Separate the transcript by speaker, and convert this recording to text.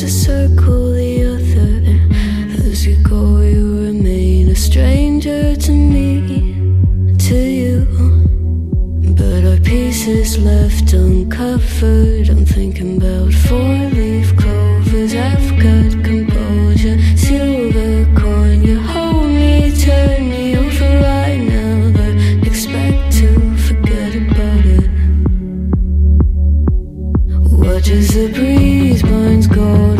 Speaker 1: to circle the other. As you go, you remain a stranger to me, to you. But our pieces left uncovered. I'm thinking about four leaf clovers. I've got composure, silver coin. You hold me, turn me over I never expect to forget about it. Watch as the breeze burns gold.